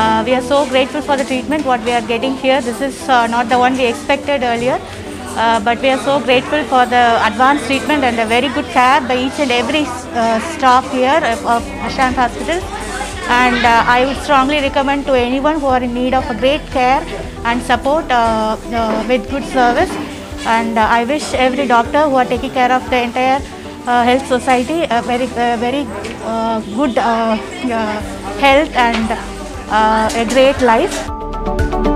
Uh, we are so grateful for the treatment what we are getting here. This is uh, not the one we expected earlier. Uh, but we are so grateful for the advanced treatment and the very good care by each and every uh, staff here of of Prashanth Hospital. And uh, I would strongly recommend to anyone who are in need of a great care and support uh, with good service. And I wish every doctor who are taking care of the entire uh, health society a very, uh, very uh, good uh, uh, health and a great life.